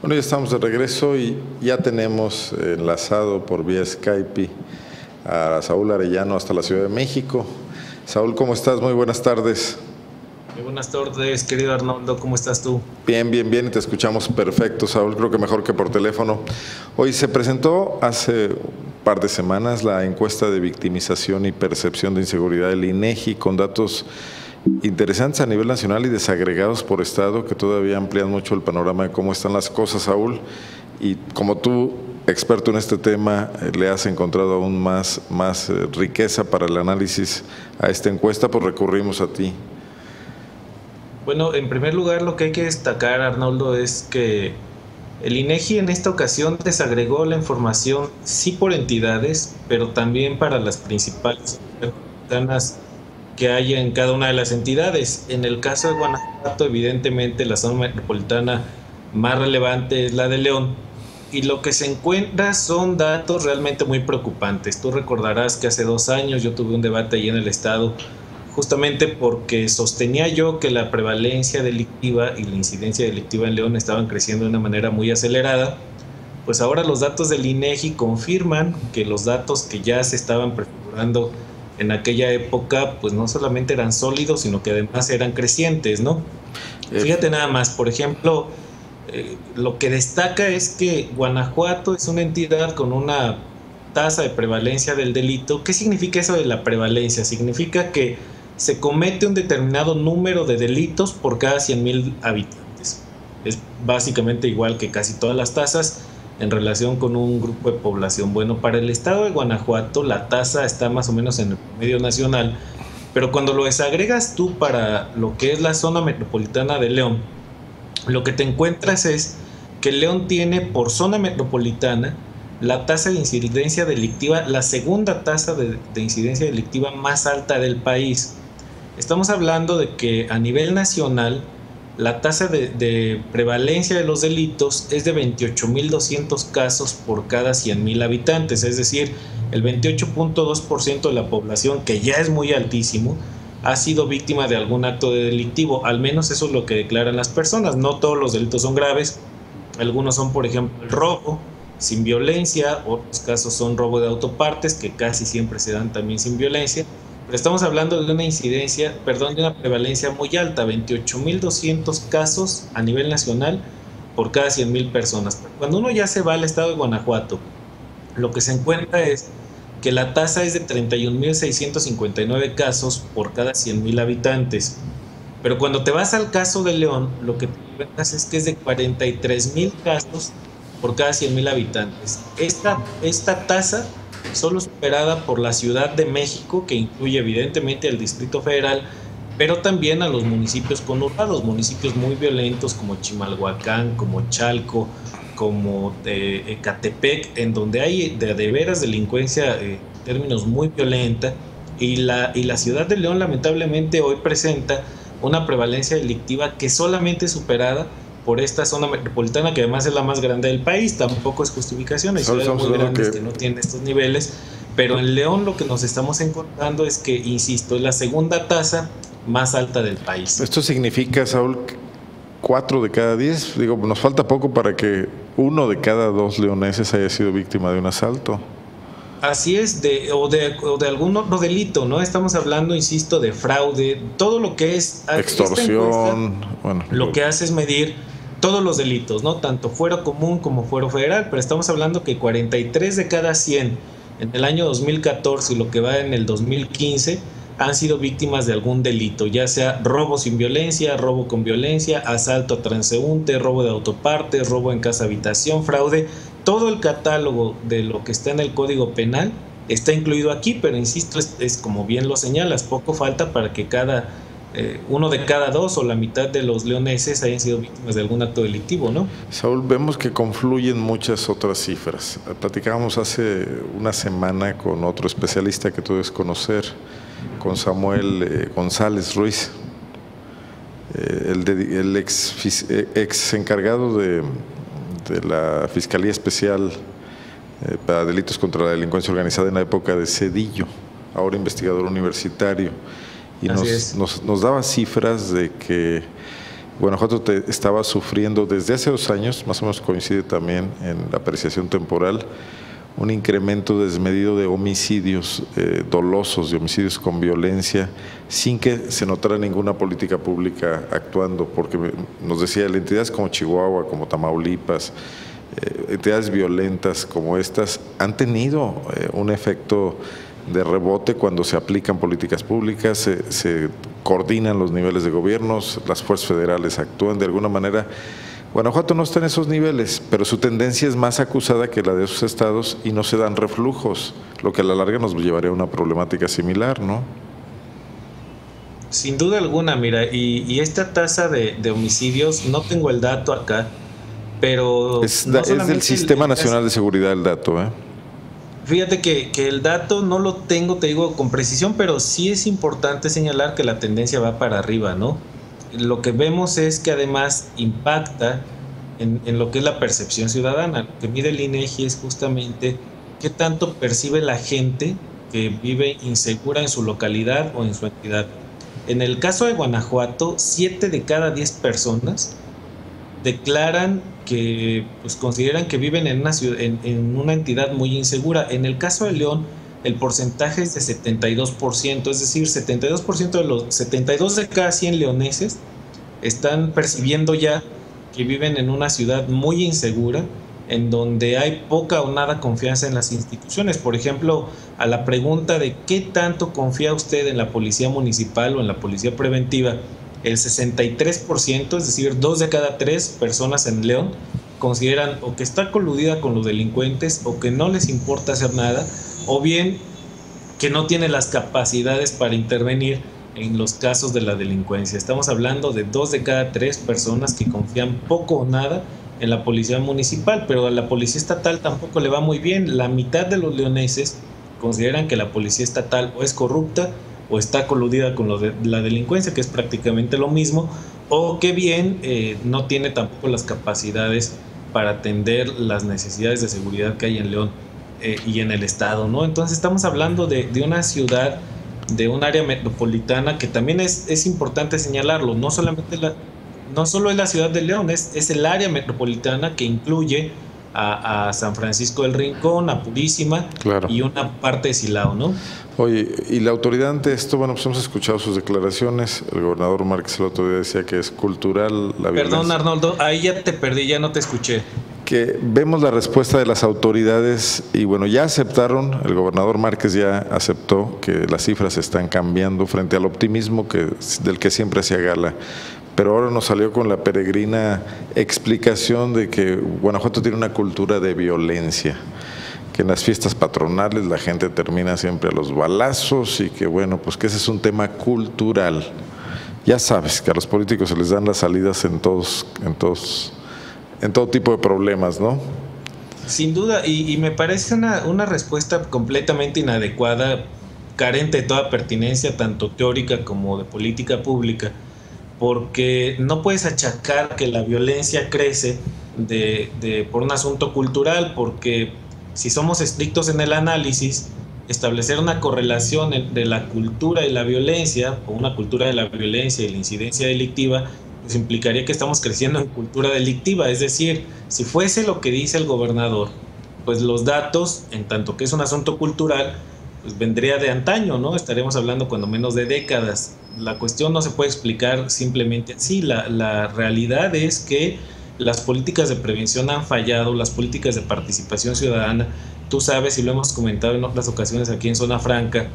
Bueno, ya estamos de regreso y ya tenemos enlazado por vía Skype a Saúl Arellano hasta la Ciudad de México. Saúl, ¿cómo estás? Muy buenas tardes. Muy buenas tardes, querido Arnoldo, ¿cómo estás tú? Bien, bien, bien, y te escuchamos perfecto, Saúl, creo que mejor que por teléfono. Hoy se presentó hace un par de semanas la encuesta de victimización y percepción de inseguridad del INEGI con datos interesantes a nivel nacional y desagregados por estado que todavía amplían mucho el panorama de cómo están las cosas, Saúl. Y como tú, experto en este tema, eh, le has encontrado aún más, más eh, riqueza para el análisis a esta encuesta, pues recurrimos a ti. Bueno, en primer lugar lo que hay que destacar, Arnoldo, es que el INEGI en esta ocasión desagregó la información sí por entidades, pero también para las principales que hay en cada una de las entidades. En el caso de Guanajuato, evidentemente la zona metropolitana más relevante es la de León. Y lo que se encuentra son datos realmente muy preocupantes. Tú recordarás que hace dos años yo tuve un debate allí en el Estado justamente porque sostenía yo que la prevalencia delictiva y la incidencia delictiva en León estaban creciendo de una manera muy acelerada. Pues ahora los datos del INEGI confirman que los datos que ya se estaban prefigurando en aquella época, pues no solamente eran sólidos, sino que además eran crecientes, ¿no? Eh, Fíjate nada más, por ejemplo, eh, lo que destaca es que Guanajuato es una entidad con una tasa de prevalencia del delito. ¿Qué significa eso de la prevalencia? Significa que se comete un determinado número de delitos por cada 100.000 habitantes. Es básicamente igual que casi todas las tasas en relación con un grupo de población. Bueno, para el estado de Guanajuato la tasa está más o menos en el promedio nacional, pero cuando lo desagregas tú para lo que es la zona metropolitana de León, lo que te encuentras es que León tiene por zona metropolitana la tasa de incidencia delictiva, la segunda tasa de, de incidencia delictiva más alta del país. Estamos hablando de que a nivel nacional la tasa de, prevalencia de los delitos es de 28.200 casos por cada 100.000 habitantes, es decir, el 28.2% de la población, que ya es muy altísimo, ha sido víctima de algún acto de delictivo, al menos eso es lo que declaran las personas, no todos los delitos son graves, algunos son por ejemplo el robo sin violencia, otros casos son robo de autopartes, que casi siempre se dan también sin violencia, pero estamos hablando de una incidencia, perdón, de una prevalencia muy alta, 28.200 casos a nivel nacional por cada 100.000 personas. Cuando uno ya se va al estado de Guanajuato, lo que se encuentra es que la tasa es de 31.659 casos por cada 100.000 habitantes. Pero cuando te vas al caso de León, lo que te encuentras es que es de 43.000 casos por cada 100.000 habitantes. Esta, esta tasa solo superada por la Ciudad de México, que incluye evidentemente al Distrito Federal, pero también a los municipios conurbados, municipios muy violentos como Chimalhuacán, como Chalco, como eh, Ecatepec, en donde hay de, veras delincuencia eh, en términos muy violenta, y la, y la ciudad de León lamentablemente hoy presenta una prevalencia delictiva que solamente es superada por esta zona metropolitana, que además es la más grande del país, tampoco es justificación, hay ciudades muy grandes que... no tienen estos niveles, pero en León lo que nos estamos encontrando es que, insisto, es la segunda tasa más alta del país. Esto significa, Saúl, cuatro de cada diez, digo, nos falta poco para que uno de cada dos leoneses haya sido víctima de un asalto. Así es, de, o, de, o de algún otro delito, ¿no? Estamos hablando, insisto, de fraude, todo lo que es... Extorsión, bueno. Lo que hace es medir todos los delitos, ¿no? Tanto fuero común como fuero federal, pero estamos hablando que 43 de cada 100 en el año 2014 y lo que va en el 2015 han sido víctimas de algún delito, ya sea robo sin violencia, robo con violencia, asalto a transeúnte, robo de autopartes, robo en casa habitación, fraude, todo el catálogo de lo que está en el Código Penal está incluido aquí, pero insisto, es como bien lo señalas, poco falta para que cada eh, uno de cada dos o la mitad de los leoneses hayan sido víctimas de algún acto delictivo, ¿no? Saúl, vemos que confluyen muchas otras cifras. Platicábamos hace una semana con otro especialista que tú debes conocer, con Samuel eh, González Ruiz, eh, el, ex, encargado de, de, la Fiscalía Especial para Delitos contra la Delincuencia Organizada en la época de Cedillo, ahora investigador universitario y nos, nos, daba cifras de que Guanajuato estaba sufriendo desde hace dos años, más o menos coincide también en la apreciación temporal, un incremento desmedido de homicidios eh, dolosos, de homicidios con violencia, sin que se notara ninguna política pública actuando, porque nos decía, entidades como Chihuahua, como Tamaulipas, eh, entidades violentas como estas, han tenido eh, un efecto de rebote cuando se aplican políticas públicas, se, se coordinan los niveles de gobiernos, las fuerzas federales actúan de alguna manera Guanajuato no está en esos niveles, pero su tendencia es más acusada que la de esos estados y no se dan reflujos, lo que a la larga nos llevaría a una problemática similar, ¿no? Sin duda alguna, mira, y, esta tasa de, homicidios, no tengo el dato acá, pero... Es, del Sistema Nacional de Seguridad el dato, ¿eh? Fíjate que, que, el dato no lo tengo, te digo, con precisión, pero sí es importante señalar que la tendencia va para arriba, ¿no? lo que vemos es que además impacta en, lo que es la percepción ciudadana. Lo que mide el INEGI es justamente qué tanto percibe la gente que vive insegura en su localidad o en su entidad. En el caso de Guanajuato, 7 de cada 10 personas declaran que pues, consideran que viven en una, ciudad, en una entidad muy insegura. En el caso de León, el porcentaje es de 72%, es decir, 72% de los 72 de cada 100 leoneses están percibiendo ya que viven en una ciudad muy insegura, en donde hay poca o nada confianza en las instituciones. Por ejemplo, a la pregunta de qué tanto confía usted en la policía municipal o en la policía preventiva, el 63%, es decir, dos de cada tres personas en León, consideran o que está coludida con los delincuentes o que no les importa hacer nada o bien que no tiene las capacidades para intervenir en los casos de la delincuencia. Estamos hablando de dos de cada tres personas que confían poco o nada en la policía municipal, pero a la policía estatal tampoco le va muy bien. La mitad de los leoneses consideran que la policía estatal o es corrupta o está coludida con la delincuencia, que es prácticamente lo mismo, o que bien eh, no tiene tampoco las capacidades para atender las necesidades de seguridad que hay en León. Eh, y en el estado, ¿no? Entonces estamos hablando de, de, una ciudad, de un área metropolitana que también es, es importante señalarlo, no solamente la, no solo es la ciudad de León, es, es el área metropolitana que incluye a, a, San Francisco del Rincón, a Purísima y una parte de Silao, ¿no? Oye, y la autoridad ante esto, bueno, pues hemos escuchado sus declaraciones, el gobernador Márquez el otro día decía que es cultural la Perdón, Arnoldo, ahí ya te perdí, ya no te escuché que vemos la respuesta de las autoridades y bueno, ya aceptaron, el gobernador Márquez ya aceptó que las cifras están cambiando frente al optimismo que, del que siempre hacía gala. Pero ahora nos salió con la peregrina explicación de que Guanajuato tiene una cultura de violencia, que en las fiestas patronales la gente termina siempre a los balazos y que bueno, pues que ese es un tema cultural. Ya sabes que a los políticos se les dan las salidas en todos, en todos en todo tipo de problemas, ¿no? Sin duda, y, me parece una, una, respuesta completamente inadecuada, carente de toda pertinencia, tanto teórica como de política pública, porque no puedes achacar que la violencia crece de, de, por un asunto cultural, porque si somos estrictos en el análisis, establecer una correlación entre la cultura y la violencia, o una cultura de la violencia y la incidencia delictiva, pues implicaría que estamos creciendo en cultura delictiva. Es decir, si fuese lo que dice el gobernador, pues los datos, en tanto que es un asunto cultural, pues vendría de antaño, ¿no? Estaríamos hablando cuando menos de décadas. La cuestión no se puede explicar simplemente así. La, la realidad es que las políticas de prevención han fallado, las políticas de participación ciudadana. Tú sabes, y lo hemos comentado en otras ocasiones aquí en Zona Franca,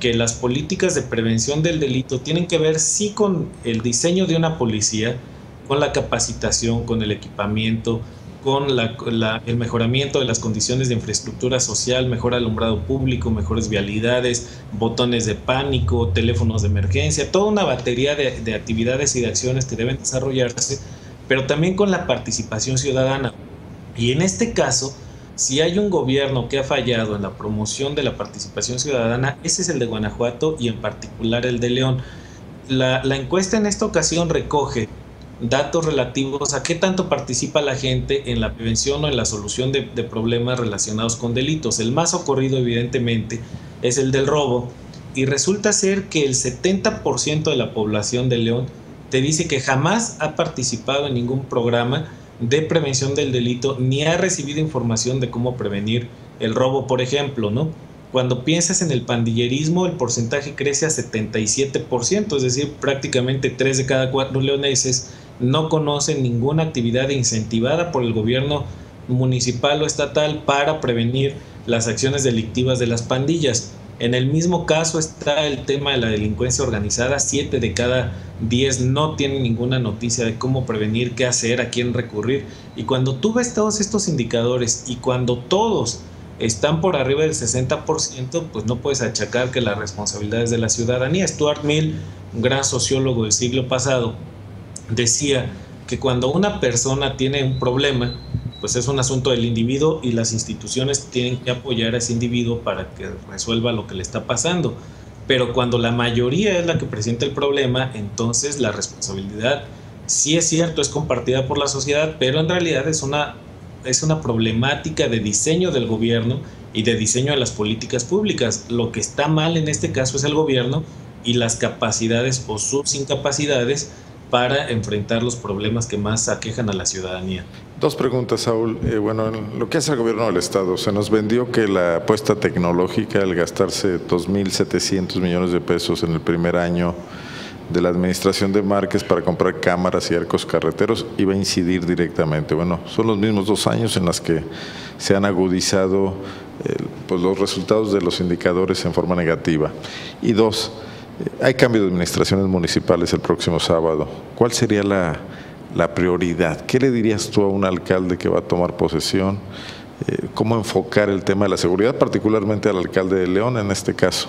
que las políticas de prevención del delito tienen que ver sí con el diseño de una policía, con la capacitación, con el equipamiento, con el mejoramiento de las condiciones de infraestructura social, mejor alumbrado público, mejores vialidades, botones de pánico, teléfonos de emergencia, toda una batería de, de actividades y de acciones que deben desarrollarse, pero también con la participación ciudadana. Y en este caso, si hay un gobierno que ha fallado en la promoción de la participación ciudadana, ese es el de Guanajuato y en particular el de León. La, encuesta en esta ocasión recoge datos relativos a qué tanto participa la gente en la prevención o en la solución de, problemas relacionados con delitos. El más ocurrido, evidentemente, es el del robo y resulta ser que el 70% de la población de León te dice que jamás ha participado en ningún programa de prevención del delito ni ha recibido información de cómo prevenir el robo, por ejemplo, ¿no? Cuando piensas en el pandillerismo, el porcentaje crece a 77%, es decir, prácticamente 3 de cada 4 leoneses no conocen ninguna actividad incentivada por el gobierno municipal o estatal para prevenir las acciones delictivas de las pandillas. En el mismo caso está el tema de la delincuencia organizada. Siete de cada diez no tienen ninguna noticia de cómo prevenir, qué hacer, a quién recurrir. Y cuando tú ves todos estos indicadores y cuando todos están por arriba del 60%, pues no puedes achacar que la responsabilidad es de la ciudadanía. Stuart Mill, un gran sociólogo del siglo pasado, decía que cuando una persona tiene un problema, pues es un asunto del individuo y las instituciones tienen que apoyar a ese individuo para que resuelva lo que le está pasando. Pero cuando la mayoría es la que presenta el problema, entonces la responsabilidad sí es cierto, es compartida por la sociedad, pero en realidad es una, es una problemática de diseño del gobierno y de diseño de las políticas públicas. Lo que está mal en este caso es el gobierno y las capacidades o sus incapacidades para enfrentar los problemas que más aquejan a la ciudadanía. Dos preguntas, Saúl. Eh, bueno, lo que hace el gobierno del Estado, se nos vendió que la apuesta tecnológica, el gastarse 2.700 millones de pesos en el primer año de la administración de Márquez para comprar cámaras y arcos carreteros, iba a incidir directamente. Bueno, son los mismos dos años en los que se han agudizado eh, pues los resultados de los indicadores en forma negativa. Y dos, hay cambio de administraciones municipales el próximo sábado. ¿Cuál sería la, prioridad? ¿Qué le dirías tú a un alcalde que va a tomar posesión? Eh, ¿Cómo enfocar el tema de la seguridad, particularmente al alcalde de León en este caso?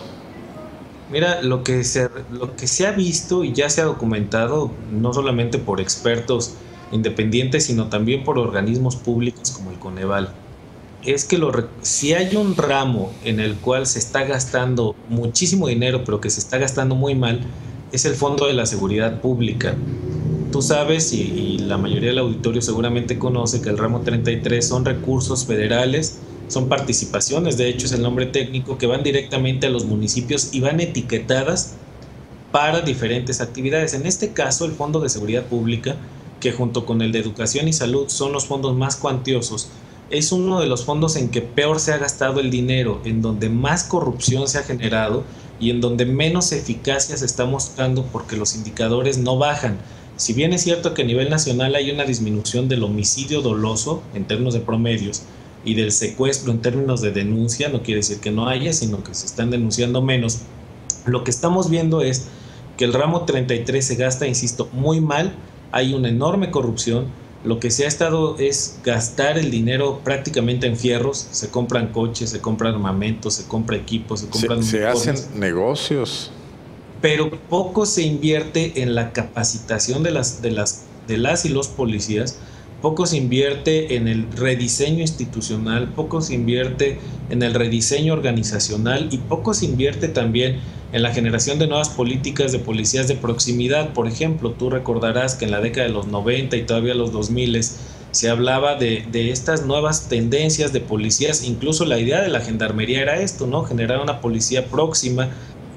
Mira, lo que, se, lo que se ha visto y ya se ha documentado, no solamente por expertos independientes, sino también por organismos públicos como el Coneval, es que lo, si hay un ramo en el cual se está gastando muchísimo dinero, pero que se está gastando muy mal, es el Fondo de la Seguridad Pública. Tú sabes, y, y la mayoría del auditorio seguramente conoce, que el ramo 33 son recursos federales, son participaciones, de hecho es el nombre técnico, que van directamente a los municipios y van etiquetadas para diferentes actividades. En este caso, el Fondo de Seguridad Pública, que junto con el de Educación y Salud son los fondos más cuantiosos, es uno de los fondos en que peor se ha gastado el dinero, en donde más corrupción se ha generado y en donde menos eficacia se está mostrando porque los indicadores no bajan. Si bien es cierto que a nivel nacional hay una disminución del homicidio doloso en términos de promedios y del secuestro en términos de denuncia, no quiere decir que no haya, sino que se están denunciando menos, lo que estamos viendo es que el ramo 33 se gasta, insisto, muy mal, hay una enorme corrupción, lo que se ha estado es gastar el dinero prácticamente en fierros, se compran coches, se compran armamentos, se compra equipos, se compran... Se, hacen negocios. Pero poco se invierte en la capacitación de las, de las, de las y los policías, poco se invierte en el rediseño institucional, poco se invierte en el rediseño organizacional. Y poco se invierte también en la generación de nuevas políticas de policías de proximidad. Por ejemplo, tú recordarás que en la década de los 90 y todavía los 2000 se hablaba de, de, estas nuevas tendencias de policías, incluso la idea de la gendarmería era esto, ¿no? Generar una policía próxima,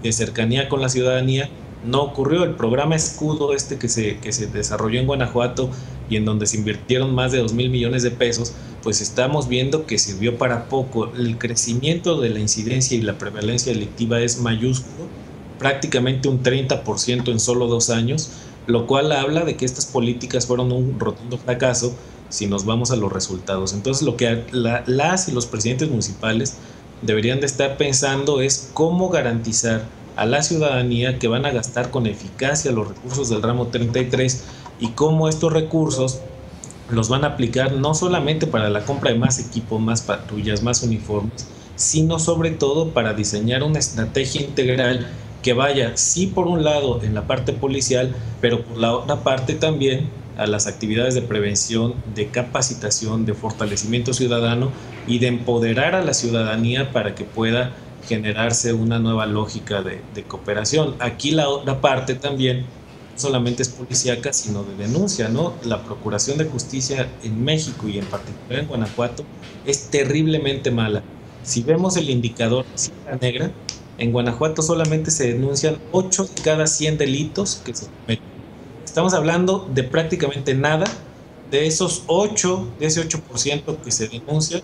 de cercanía con la ciudadanía. No ocurrió el programa Escudo este que se, que se desarrolló en Guanajuato y en donde se invirtieron más de 2 mil millones de pesos, pues estamos viendo que sirvió para poco. El crecimiento de la incidencia y la prevalencia delictiva es mayúsculo, prácticamente un 30% en solo dos años, lo cual habla de que estas políticas fueron un rotundo fracaso si nos vamos a los resultados. Entonces lo que las y los presidentes municipales deberían de estar pensando es cómo garantizar a la ciudadanía que van a gastar con eficacia los recursos del ramo 33 y cómo estos recursos los van a aplicar no solamente para la compra de más equipo, más patrullas, más uniformes, sino sobre todo para diseñar una estrategia integral que vaya, sí por un lado en la parte policial, pero por la otra parte también a las actividades de prevención, de capacitación, de fortalecimiento ciudadano y de empoderar a la ciudadanía para que pueda generarse una nueva lógica de, de cooperación. Aquí la otra parte también solamente es policíaca, sino de denuncia, ¿no? La Procuración de Justicia en México y en particular en Guanajuato es terriblemente mala. Si vemos el indicador cifra negra, en Guanajuato solamente se denuncian 8 de cada 100 delitos que se cometen. Estamos hablando de prácticamente nada. De esos 8, de ese 8% que se denuncia,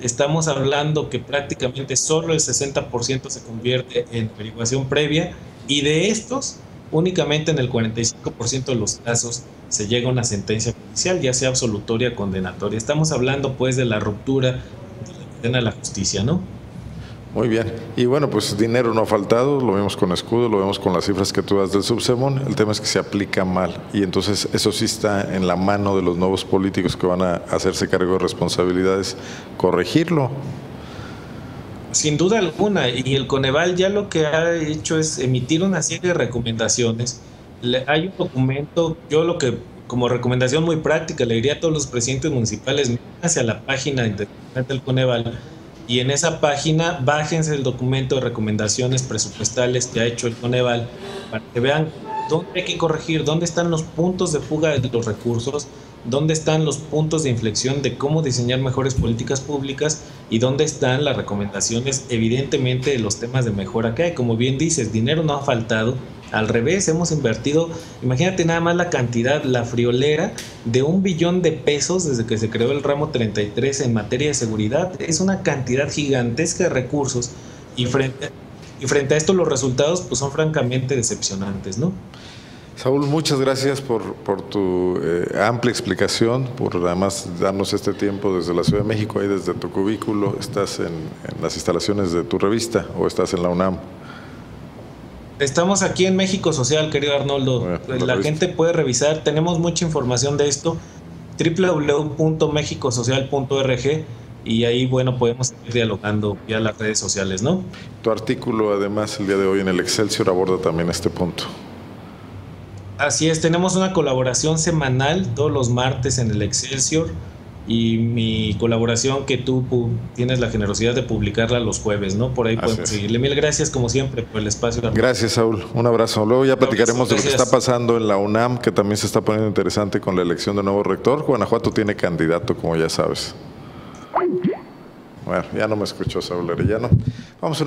estamos hablando que prácticamente solo el 60% se convierte en averiguación previa y de estos, únicamente en el 45% de los casos se llega a una sentencia judicial, ya sea absolutoria o condenatoria. Estamos hablando pues de la ruptura de la de la justicia, ¿no? Muy bien. Y bueno, pues dinero no ha faltado, lo vemos con escudo, lo vemos con las cifras que tú das del subsemón. El tema es que se aplica mal y entonces eso sí está en la mano de los nuevos políticos que van a hacerse cargo de responsabilidades, corregirlo. Sin duda alguna, y el Coneval ya lo que ha hecho es emitir una serie de recomendaciones. hay un documento, yo lo que como recomendación muy práctica le diría a todos los presidentes municipales, hacia la página del Coneval y en esa página bájense el documento de recomendaciones presupuestales que ha hecho el Coneval para que vean dónde hay que corregir, dónde están los puntos de fuga de los recursos, dónde están los puntos de inflexión de cómo diseñar mejores políticas públicas y dónde están las recomendaciones, evidentemente, de los temas de mejora que hay. Como bien dices, dinero no ha faltado, al revés, hemos invertido, imagínate nada más la cantidad, la friolera de un billón de pesos desde que se creó el ramo 33 en materia de seguridad. Es una cantidad gigantesca de recursos y frente, y frente a esto los resultados pues, son francamente decepcionantes, ¿no? Saúl, muchas gracias por, tu eh, amplia explicación, por además darnos este tiempo desde la Ciudad de México, ahí desde tu cubículo. ¿Estás en, en las instalaciones de tu revista o estás en la UNAM? Estamos aquí en México Social, querido Arnoldo. la gente puede revisar, tenemos mucha información de esto, www.mexicosocial.org y ahí, bueno, podemos seguir dialogando vía las redes sociales, ¿no? Tu artículo, además, el día de hoy en el Excelsior aborda también este punto. Así es, tenemos una colaboración semanal todos los martes en el Excelsior y mi colaboración que tú tienes la generosidad de publicarla los jueves, ¿no? Por ahí podemos seguirle. Mil gracias como siempre por el espacio. Gracias, Saúl. Un abrazo. Luego ya platicaremos de lo que está pasando en la UNAM, que también se está poniendo interesante con la elección de nuevo rector. Guanajuato tiene candidato, como ya sabes. Bueno, ya no me escuchó Saúl Arellano. Vamos a